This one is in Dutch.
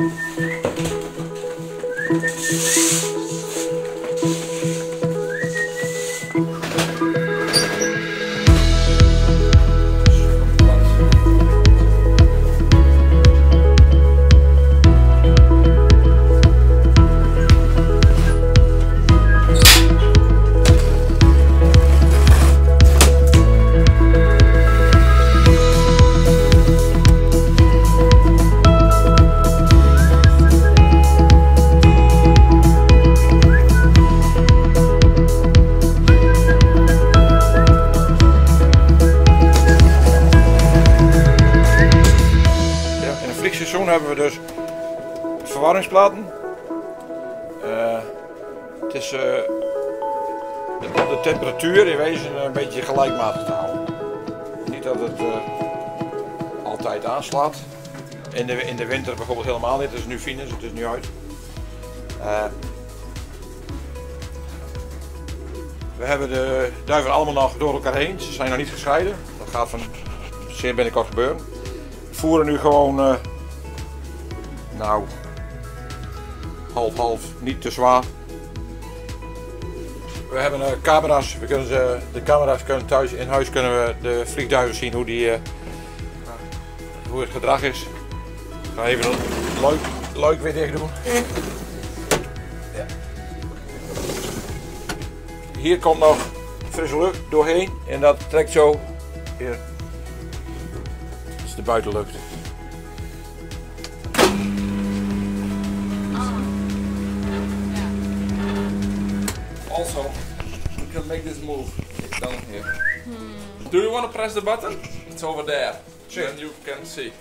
Ja, vliegseizoen hebben we dus verwarmingsplaten. Eh, het is eh, de, temperatuur in wezen een beetje gelijkmatig te houden. Niet dat het eh, altijd aanslaat. In de, in de winter bijvoorbeeld helemaal niet. Het is nu Venus, het is nu uit. We hebben de duiven allemaal nog door elkaar heen. Ze zijn nog niet gescheiden. Dat gaat van zeer binnenkort gebeuren. We voeren nu gewoon, nou, half half, niet te zwaar. We hebben eh, camera's, we kunnen ze, de camera's kunnen thuis in huis kunnen we de vliegduiven zien hoe, die, eh, hoe het gedrag is. Ik ga even een leuk, leuk weer dicht doen. Hier komt nog frisse lucht doorheen en dat trekt zo. Hier. Dat is de buitenlucht. Also, we can make this move. It's down here. Hmm. Do you want to press the button? It's over there. Then you can see.